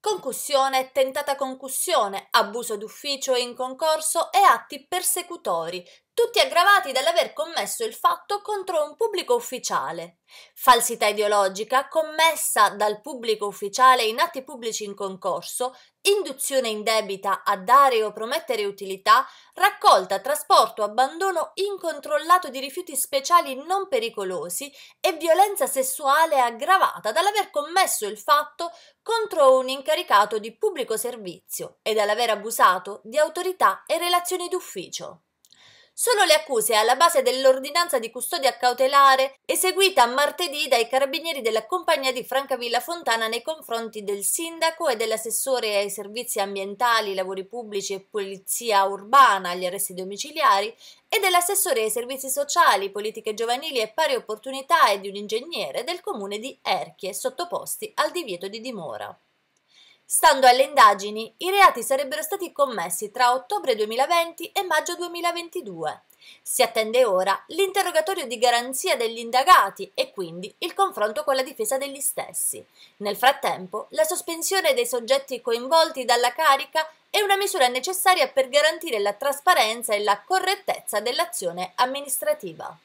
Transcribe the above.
Concussione, tentata concussione, abuso d'ufficio in concorso e atti persecutori, tutti aggravati dall'aver commesso il fatto contro un pubblico ufficiale. Falsità ideologica commessa dal pubblico ufficiale in atti pubblici in concorso, induzione indebita a dare o promettere utilità, raccolta, trasporto, abbandono incontrollato di rifiuti speciali non pericolosi e violenza sessuale aggravata dall'aver commesso il fatto contro un incaricato di pubblico servizio e dall'aver abusato di autorità e relazioni d'ufficio. Sono le accuse alla base dell'ordinanza di custodia cautelare eseguita martedì dai carabinieri della compagnia di Francavilla Fontana nei confronti del sindaco e dell'assessore ai servizi ambientali, lavori pubblici e polizia urbana agli arresti domiciliari e dell'assessore ai servizi sociali, politiche giovanili e pari opportunità e di un ingegnere del comune di Erchie sottoposti al divieto di dimora. Stando alle indagini, i reati sarebbero stati commessi tra ottobre 2020 e maggio 2022. Si attende ora l'interrogatorio di garanzia degli indagati e quindi il confronto con la difesa degli stessi. Nel frattempo, la sospensione dei soggetti coinvolti dalla carica è una misura necessaria per garantire la trasparenza e la correttezza dell'azione amministrativa.